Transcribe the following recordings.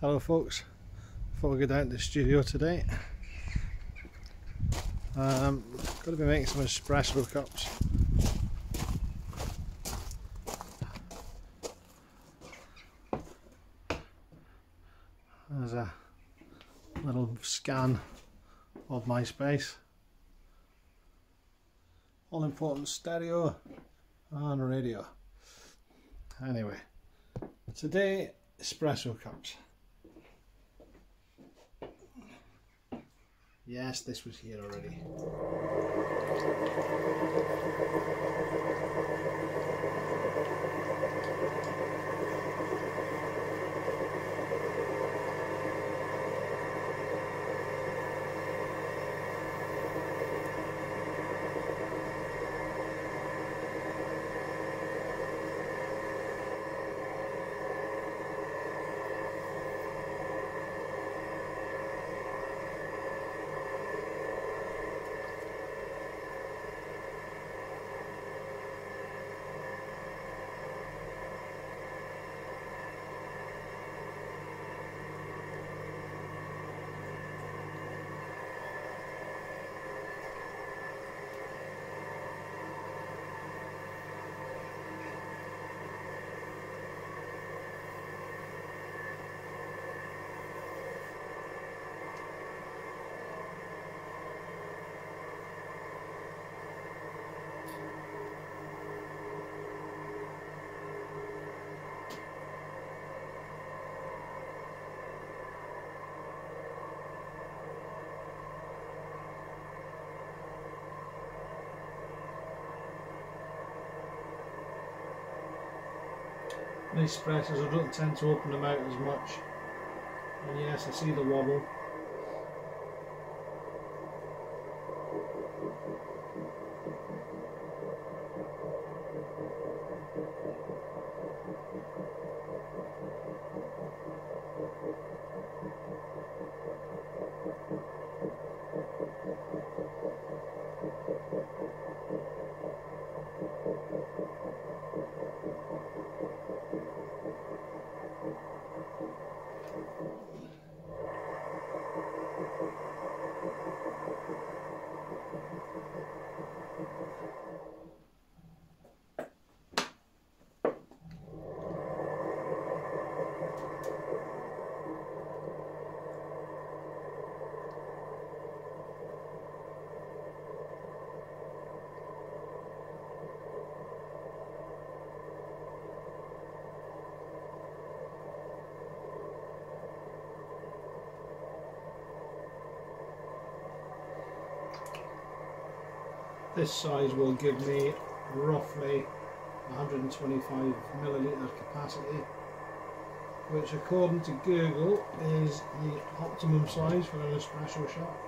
Hello folks, before we go down to the studio today, um, got to be making some espresso cups. There's a little scan of my space. All important stereo and radio. Anyway, today espresso cups. Yes, this was here already. These espressos, I don't tend to open them out as much. And yes, I see the wobble. This size will give me roughly 125 milliliter capacity which according to Google is the optimum size for an espresso shot.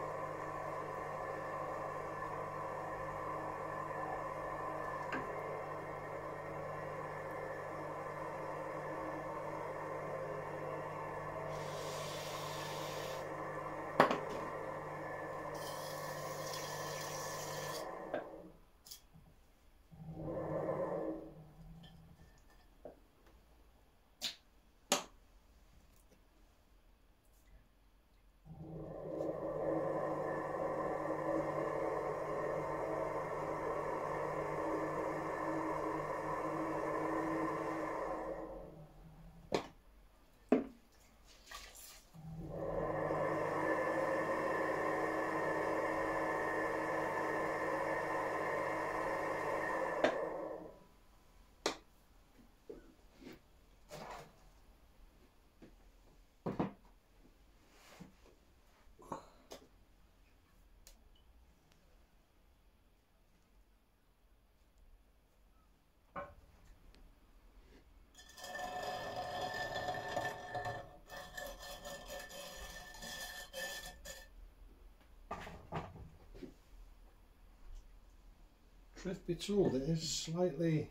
Truth be told, it is slightly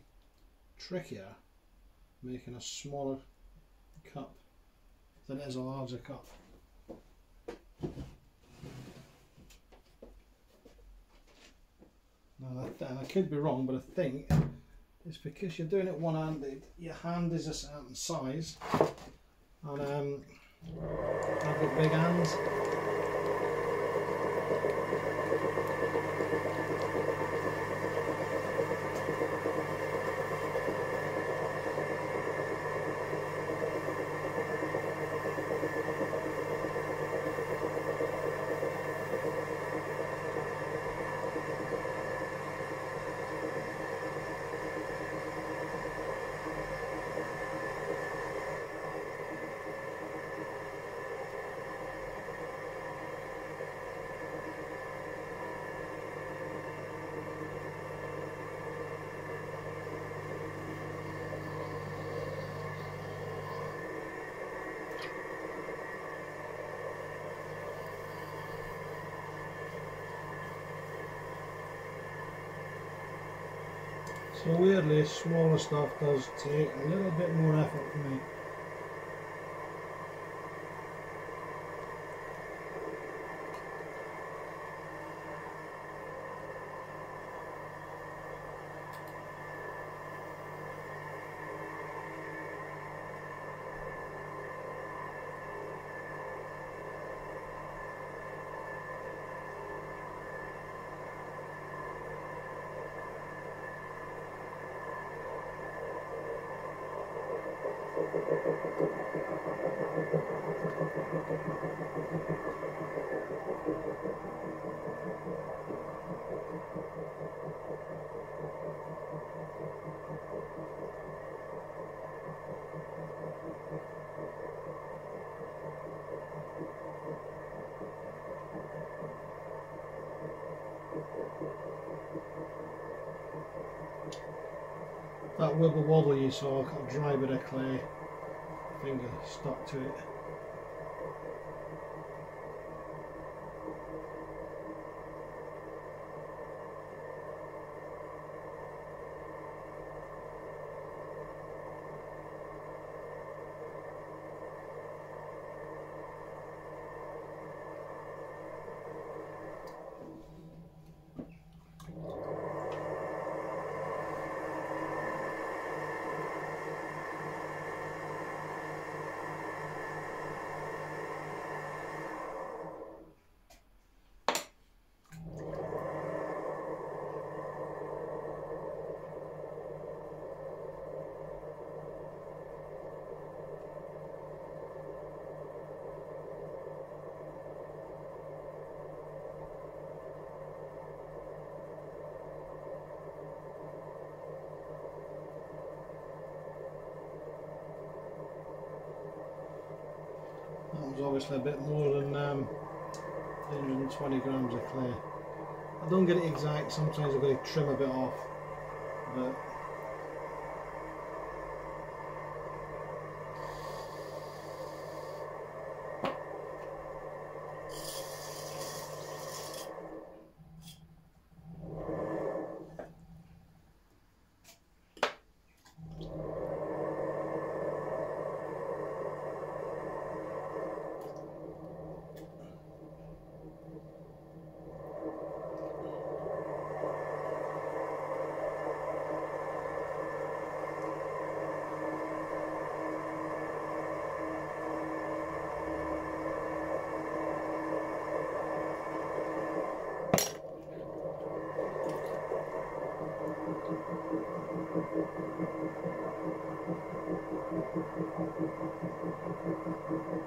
trickier making a smaller cup than it is a larger cup. Now, and I could be wrong, but I think it's because you're doing it one-handed, your hand is a certain size, and um, I've got big hands. So weirdly, smaller stuff does take a little bit more effort for me. That wibble wobble you saw, got dry bit of clay, finger stuck to it. Was obviously a bit more than um, 120 grams of clay. I don't get it exact, sometimes I've got to trim a bit off, but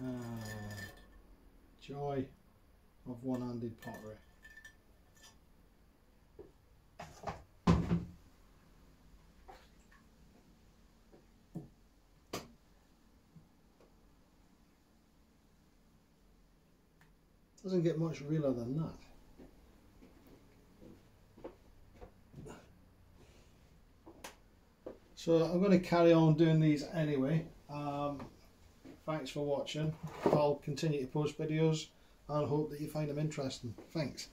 Ah, joy of one-handed pottery. Doesn't get much realer than that. So I'm going to carry on doing these anyway. Um, thanks for watching. I'll continue to post videos and hope that you find them interesting. Thanks.